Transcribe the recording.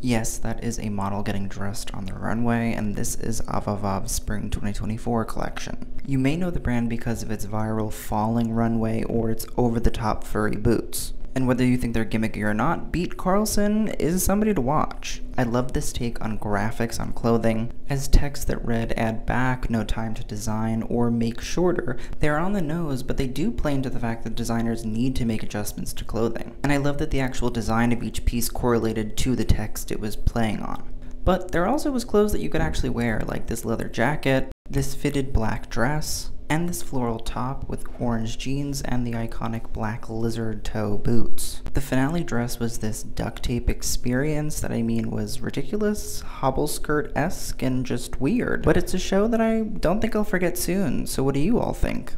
Yes, that is a model getting dressed on the runway, and this is Avavav's Spring 2024 collection. You may know the brand because of its viral falling runway or its over-the-top furry boots. And whether you think they're gimmicky or not, Beate Karlsson is somebody to watch. I love this take on graphics on clothing, as text that read add back, no time to design, or make shorter. They're on the nose, but they do play into the fact that designers need to make adjustments to clothing. And I love that the actual design of each piece correlated to the text it was playing on. But there also was clothes that you could actually wear, like this leather jacket, this fitted black dress, and this floral top with orange jeans and the iconic black lizard toe boots. The finale dress was this duct tape experience that I mean was ridiculous, hobble skirt-esque, and just weird. But it's a show that I don't think I'll forget soon, so what do you all think?